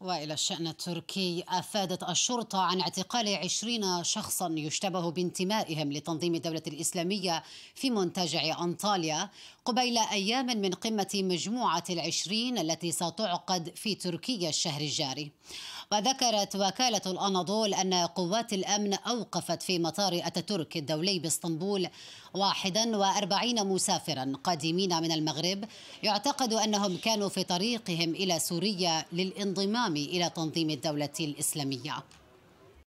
وإلى الشأن التركي أفادت الشرطة عن اعتقال عشرين شخصا يشتبه بانتمائهم لتنظيم الدولة الإسلامية في منتجع أنطاليا. قبيل أيام من قمة مجموعة العشرين التي ستعقد في تركيا الشهر الجاري. وذكرت وكالة الأناضول أن قوات الأمن أوقفت في مطار أتاتورك الدولي بإسطنبول 41 مسافرا قادمين من المغرب. يعتقد أنهم كانوا في طريقهم إلى سوريا للانضمام إلى تنظيم الدولة الإسلامية.